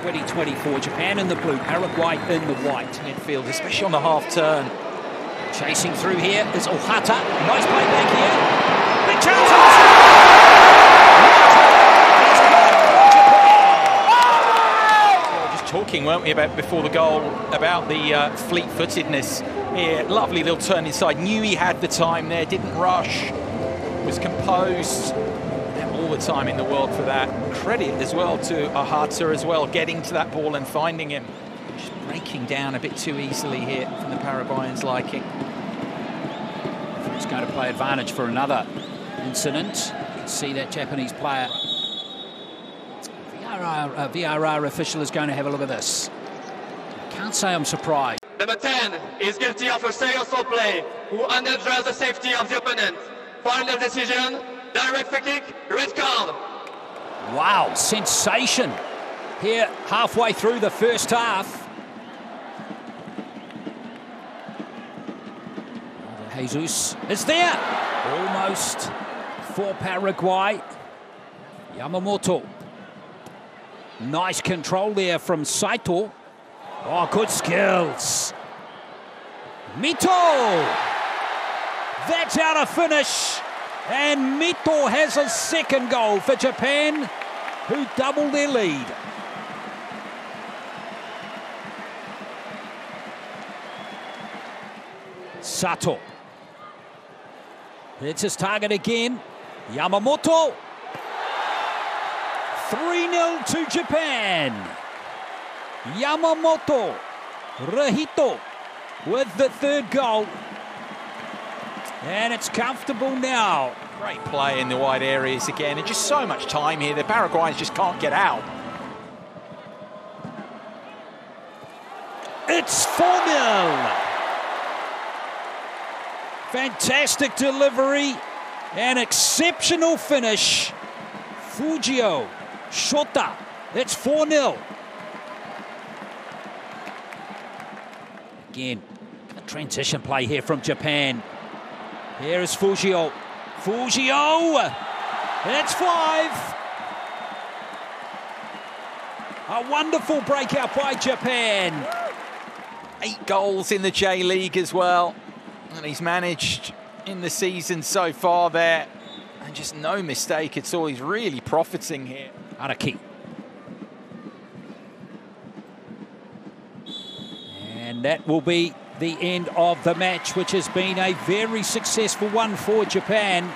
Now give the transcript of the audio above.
2024. Japan in the blue, Paraguay in the white. Midfield, especially on the half turn. Chasing through here is Ohata. Nice play back here. Big chance. Just talking, weren't we, about before the goal about the uh, fleet-footedness here. Lovely little turn inside. Knew he had the time there. Didn't rush. Was composed. Time in the world for that. Credit as well to Ohata as well, getting to that ball and finding him. Just breaking down a bit too easily here from the Paraguayans' liking. It's going to play advantage for another incident. You can see that Japanese player. VRR, uh, VRR official is going to have a look at this. Can't say I'm surprised. Number 10 is guilty of a serious foul play who endangers the safety of the opponent. Final decision, direct kick, red card. Wow, sensation here halfway through the first half. Jesus is there, almost for Paraguay. Yamamoto. Nice control there from Saito. Oh, good skills. Mito. That's out of finish. And Mito has a second goal for Japan, who double their lead. Sato. It's his target again. Yamamoto. 3-0 to Japan. Yamamoto. Rihito with the third goal. And it's comfortable now. Great play in the wide areas again, and just so much time here. The Paraguayans just can't get out. It's 4 0. Fantastic delivery and exceptional finish. Fujio, Shota. It's 4 0. Again, a transition play here from Japan. Here is Fujio. Fujio! It's five. A wonderful breakout by Japan. Eight goals in the J League as well. And he's managed in the season so far there. And just no mistake at all. He's really profiting here. Araki. And that will be the end of the match, which has been a very successful one for Japan.